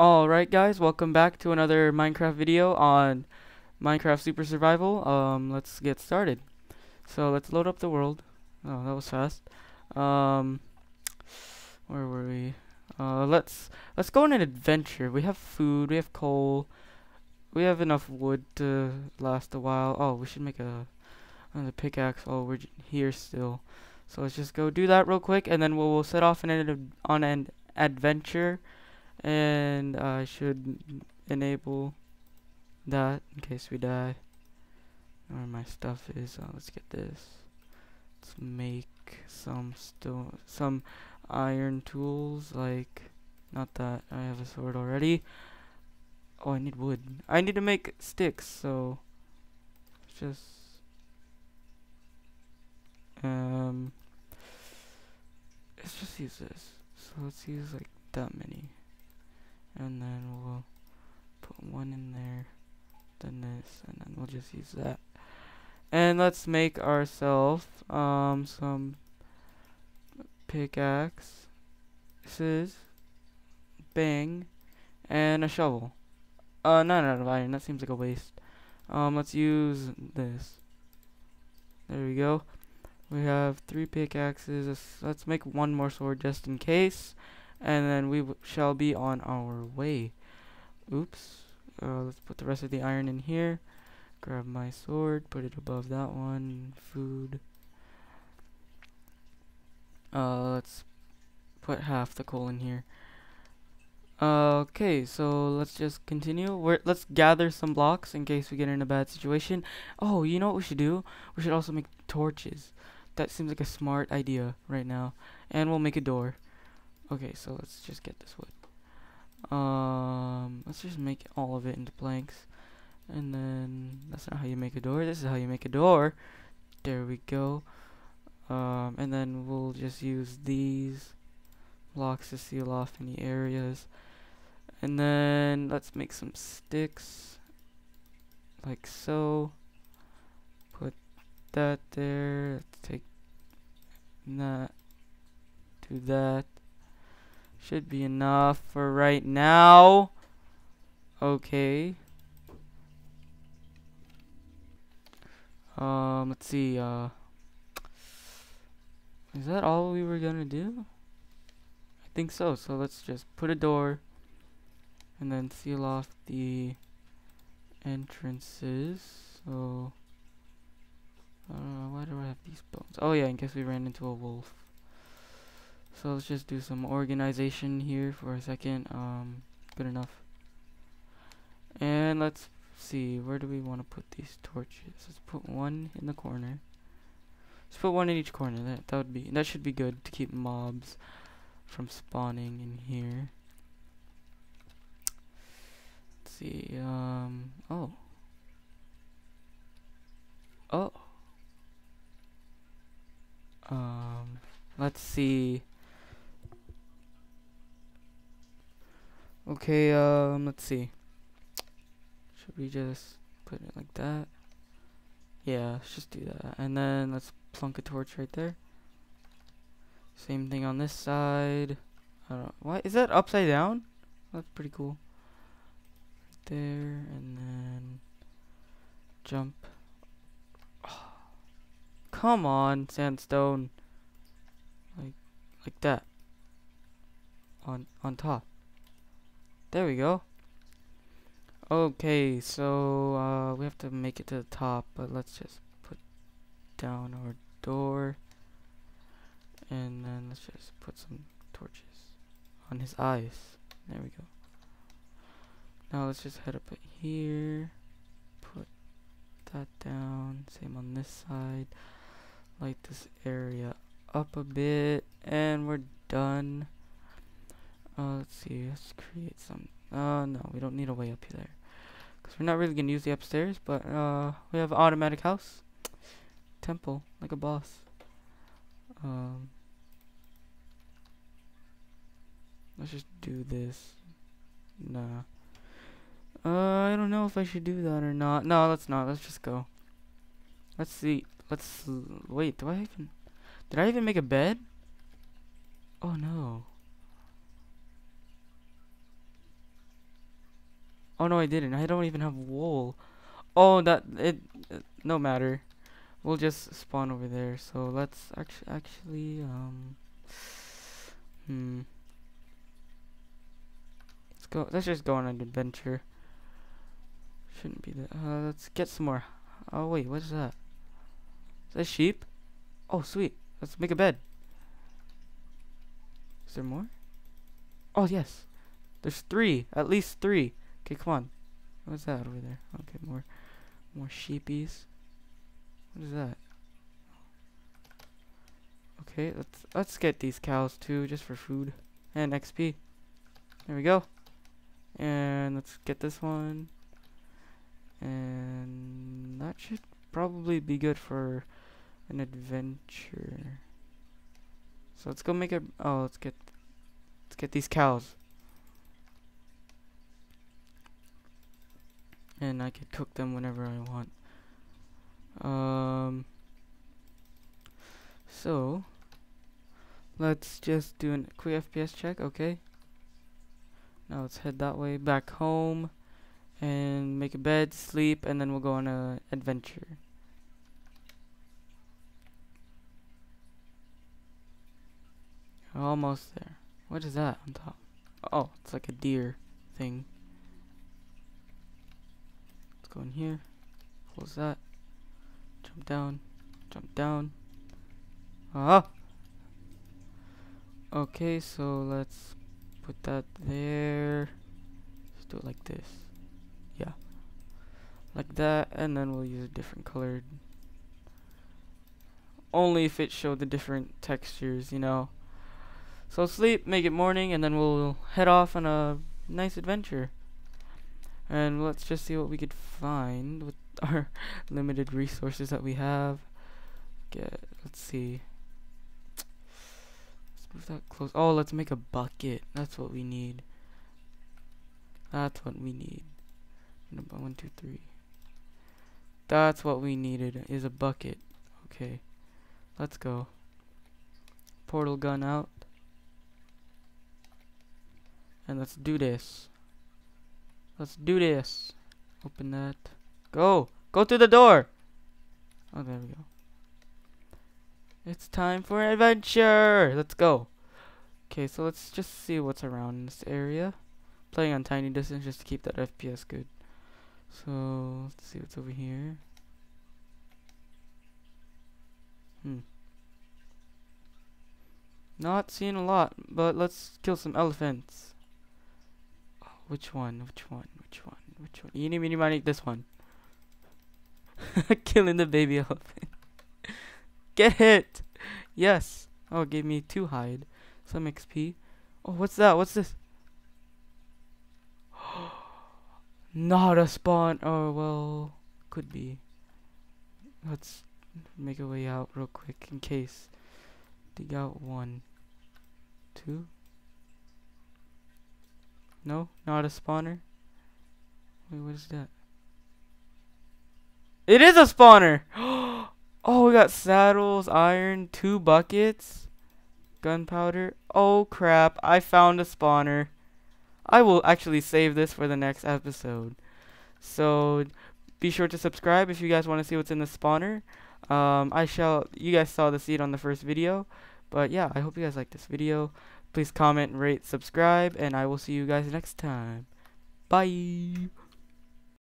Alright guys, welcome back to another Minecraft video on Minecraft Super Survival. Um, let's get started. So let's load up the world. Oh, that was fast. Um, where were we? Uh, let's let's go on an adventure. We have food, we have coal, we have enough wood to last a while. Oh, we should make a another pickaxe. Oh, we're here still. So let's just go do that real quick, and then we'll, we'll set off an on an adventure and I should enable that in case we die. Where my stuff is. Uh, let's get this. Let's make some stone some iron tools like not that I have a sword already. Oh I need wood. I need to make sticks so just um let's just use this. So let's use like that many and then we'll put one in there then this and then we'll just use that. And let's make ourselves um some pickaxe is bang and a shovel. Uh not out of iron that seems like a waste. Um let's use this. There we go. We have three pickaxes. Let's, let's make one more sword just in case and then we shall be on our way. Oops. Uh, let's put the rest of the iron in here. Grab my sword, put it above that one. Food. Uh, let's put half the coal in here. Uh, okay, so let's just continue. We're, let's gather some blocks in case we get in a bad situation. Oh, you know what we should do? We should also make torches. That seems like a smart idea right now. And we'll make a door. Okay, so let's just get this wood. Um, let's just make all of it into planks. And then, that's not how you make a door. This is how you make a door. There we go. Um, and then we'll just use these blocks to seal off any areas. And then, let's make some sticks. Like so. Put that there. Let's take that. Do that. Should be enough for right now. Okay. Um, let's see, uh... Is that all we were gonna do? I think so, so let's just put a door and then seal off the entrances. So, uh, why do I have these bones? Oh yeah, in case we ran into a wolf. So let's just do some organization here for a second. Um, good enough. And let's see, where do we want to put these torches? Let's put one in the corner. Let's put one in each corner. That that would be that should be good to keep mobs from spawning in here. Let's see. Um. Oh. Oh. Um. Let's see. Okay, um, let's see. Should we just put it like that? Yeah, let's just do that. And then let's plunk a torch right there. Same thing on this side. I don't know. Why is that upside down? That's pretty cool. Right there, and then jump. Oh, come on, sandstone. Like, like that. On on top. There we go. Okay, so uh, we have to make it to the top, but let's just put down our door. And then let's just put some torches on his eyes. There we go. Now let's just head up here. Put that down. Same on this side. Light this area up a bit. And we're done. Uh, let's see, let's create some, uh, no, we don't need a way up there. Because we're not really going to use the upstairs, but, uh, we have automatic house. Temple, like a boss. Um, let's just do this. Nah. Uh, I don't know if I should do that or not. No, let's not. Let's just go. Let's see. Let's, wait, do I even, did I even make a bed? Oh no. Oh no, I didn't. I don't even have wool. Oh, that it, it no matter. We'll just spawn over there. So let's actually actually um hmm. Let's go. Let's just go on an adventure. Shouldn't be that. Uh, let's get some more. Oh wait, what is that? Is that sheep? Oh sweet. Let's make a bed. Is there more? Oh yes. There's three. At least three. Okay, come on. What's that over there? Okay, more more sheepies. What is that? Okay, let's let's get these cows too, just for food and XP. There we go. And let's get this one. And that should probably be good for an adventure. So let's go make a oh let's get let's get these cows. And I could cook them whenever I want. Um so let's just do a quick FPS check, okay? Now let's head that way back home and make a bed, sleep, and then we'll go on a adventure. Almost there. What is that on top? Oh, it's like a deer thing. Go in here. Close that. Jump down. Jump down. Ah! Okay, so let's put that there. Let's do it like this. Yeah. Like that, and then we'll use a different colored. Only if it showed the different textures, you know. So sleep, make it morning, and then we'll head off on a nice adventure. And let's just see what we could find with our limited resources that we have. Get, let's see. Let's move that close. Oh, let's make a bucket. That's what we need. That's what we need. Number one, two, three. That's what we needed, is a bucket. Okay. Let's go. Portal gun out. And let's do this. Let's do this. Open that. Go! Go to the door! Oh, there we go. It's time for adventure! Let's go. Okay, so let's just see what's around this area. Playing on tiny distance just to keep that FPS good. So, let's see what's over here. Hmm. Not seeing a lot, but let's kill some elephants. Which one? Which one? Which one? Which one? Eeny, meeny, miny, this one. Killing the baby elephant. Get hit! Yes. Oh, it gave me two hide. Some XP. Oh, what's that? What's this? Not a spawn. Oh, well, could be. Let's make a way out real quick in case. Dig out one, two, no, not a spawner. Wait, what is that? It is a spawner! oh, we got saddles, iron, two buckets, gunpowder. Oh crap, I found a spawner. I will actually save this for the next episode. So, be sure to subscribe if you guys want to see what's in the spawner. Um, I shall, you guys saw the seed on the first video. But yeah, I hope you guys like this video. Please comment, rate, subscribe, and I will see you guys next time. Bye!